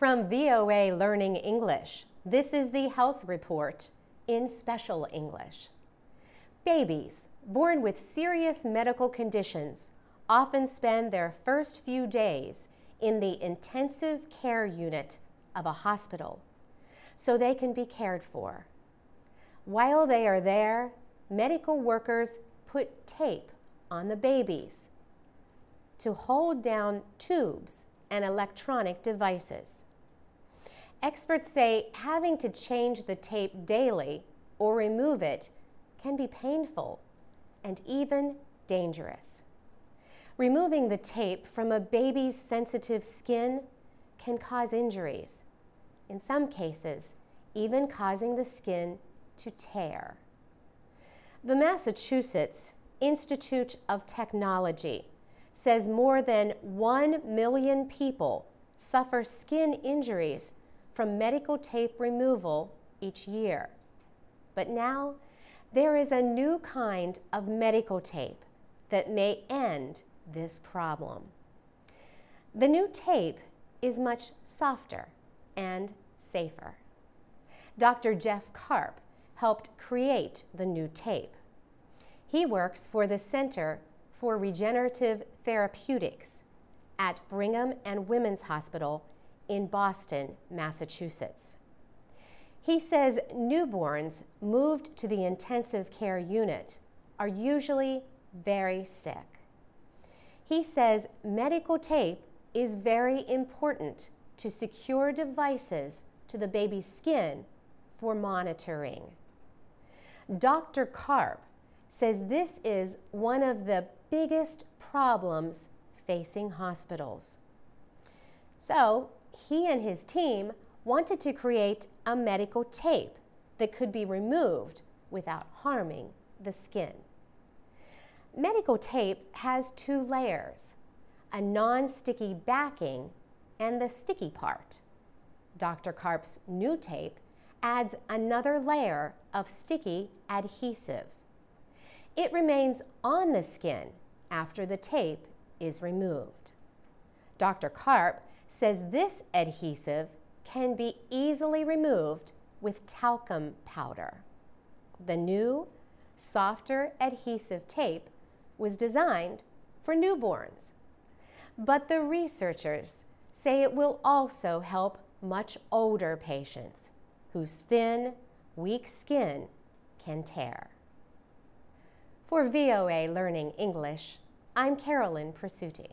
From VOA Learning English, this is the Health Report in Special English. Babies born with serious medical conditions often spend their first few days in the intensive care unit of a hospital so they can be cared for. While they are there, medical workers put tape on the babies to hold down tubes and electronic devices. Experts say having to change the tape daily or remove it can be painful and even dangerous. Removing the tape from a baby's sensitive skin can cause injuries, in some cases, even causing the skin to tear. The Massachusetts Institute of Technology says more than 1 million people suffer skin injuries from medical tape removal each year. But now, there is a new kind of medical tape that may end this problem. The new tape is much softer and safer. Dr. Jeff Karp helped create the new tape. He works for the Center for Regenerative Therapeutics at Brigham and Women's Hospital in Boston, Massachusetts. He says newborns moved to the intensive care unit are usually very sick. He says medical tape is very important to secure devices to the baby's skin for monitoring. Dr. Karp says this is one of the biggest problems facing hospitals. So he and his team wanted to create a medical tape that could be removed without harming the skin. Medical tape has two layers, a non-sticky backing and the sticky part. Dr. Karp's new tape adds another layer of sticky adhesive. It remains on the skin after the tape is removed. Dr. Karp says this adhesive can be easily removed with talcum powder. The new, softer adhesive tape was designed for newborns. But the researchers say it will also help much older patients whose thin, weak skin can tear. For VOA Learning English, I'm Carolyn Presutti.